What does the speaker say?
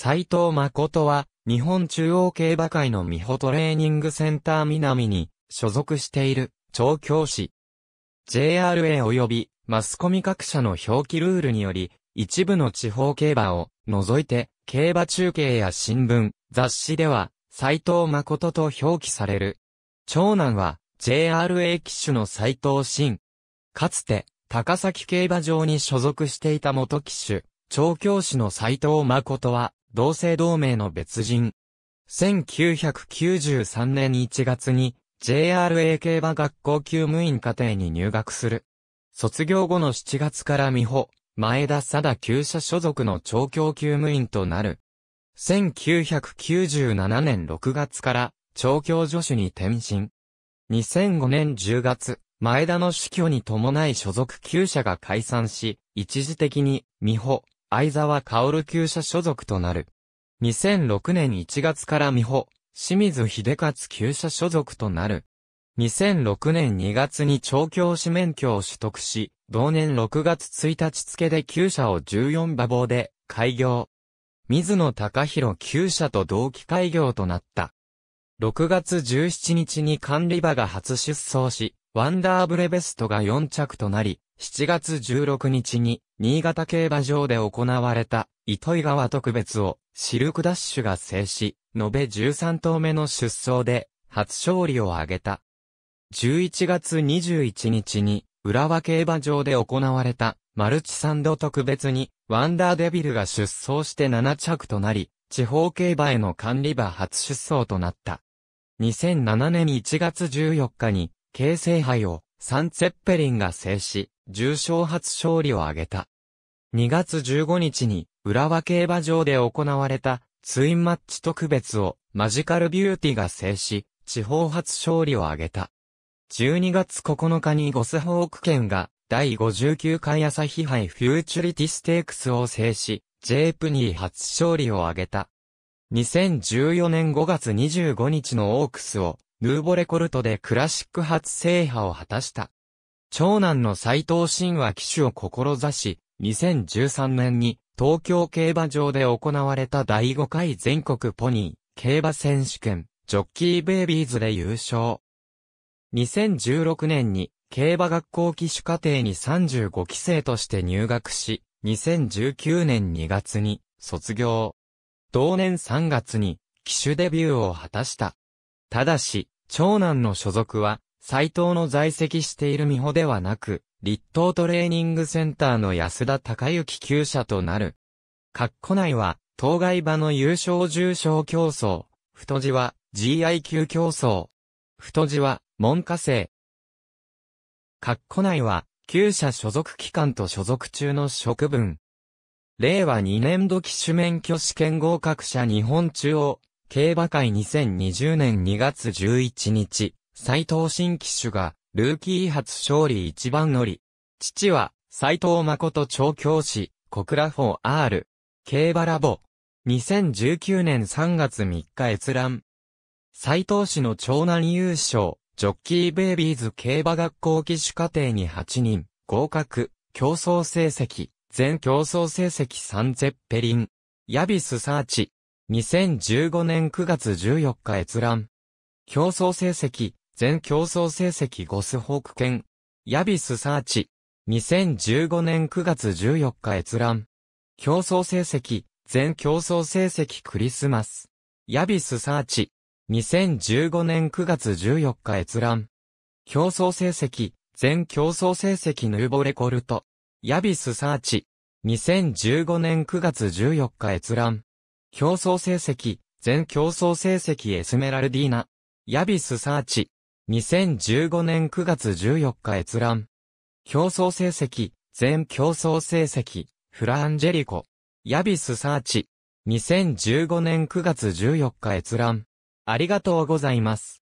斉藤誠は、日本中央競馬会の美穂トレーニングセンター南に所属している調教師。JRA 及びマスコミ各社の表記ルールにより、一部の地方競馬を除いて、競馬中継や新聞、雑誌では、斉藤誠と表記される。長男は、JRA 騎手の斉藤慎。かつて、高崎競馬場に所属していた元騎手、調教師の斉藤誠は、同姓同名の別人。1993年1月に JRA 競馬学校厩務員課程に入学する。卒業後の7月から美穂、前田貞厩舎所属の調教厩務員となる。1997年6月から調教助手に転身。2005年10月、前田の死去に伴い所属厩舎が解散し、一時的に美穂、相沢薫厩舎所属となる。2006年1月から美穂、清水秀勝厩舎所属となる。2006年2月に調教師免許を取得し、同年6月1日付で厩舎を14馬房で開業。水野隆弘厩舎と同期開業となった。6月17日に管理馬が初出走し、ワンダーブレベストが4着となり、7月16日に、新潟競馬場で行われた、糸魚川特別を、シルクダッシュが制し、延べ13頭目の出走で、初勝利を挙げた。11月21日に、浦和競馬場で行われた、マルチサンド特別に、ワンダーデビルが出走して7着となり、地方競馬への管理馬初出走となった。2007年1月14日に、京成杯をサンツェッペリンが制し、重賞初勝利を挙げた。2月15日に、浦和競馬場で行われた、ツインマッチ特別を、マジカルビューティが制し、地方初勝利を挙げた。12月9日にゴスホーク県が、第59回朝日杯フューチュリティステークスを制し、ジェープニー初勝利を挙げた。2014年5月25日のオークスを、ヌーボレコルトでクラシック初制覇を果たした。長男の斎藤真は騎手を志し、2013年に東京競馬場で行われた第5回全国ポニー競馬選手権ジョッキーベイビーズで優勝。2016年に競馬学校騎手課程に35期生として入学し、2019年2月に卒業。同年3月に騎手デビューを果たした。ただし、長男の所属は斎藤の在籍している美穂ではなく、立東トレーニングセンターの安田隆之厩舎となる。括弧内は、当該馬の優勝重賞競争、太字は GI 級競争、太字は門下生。括弧内は、厩舎所属機関と所属中の職分。令和2年度機種免許試験合格者日本中央、競馬会2020年2月11日。斎藤新騎手が、ルーキー初勝利一番乗り。父は、斎藤誠調教師、小倉 4R。競馬ラボ。2019年3月3日閲覧。斎藤氏の長男優勝、ジョッキーベイビーズ競馬学校騎手課程に8人、合格、競争成績、全競争成績3ゼッペリン。ヤビスサーチ。2015年9月14日閲覧。競争成績、全競争成績ゴスホーク犬。ヤビスサーチ。2015年9月14日閲覧。競争成績、全競争成績クリスマス。ヤビスサーチ。2015年9月14日閲覧。競争成績、全競争成績ヌーボレコルト。ヤビスサーチ。2015年9月14日閲覧。競争成績、全競争成績エスメラルディーナ。ヤビスサーチ。2015年9月14日閲覧。競争成績、全競争成績、フランジェリコ。ヤビスサーチ。2015年9月14日閲覧。ありがとうございます。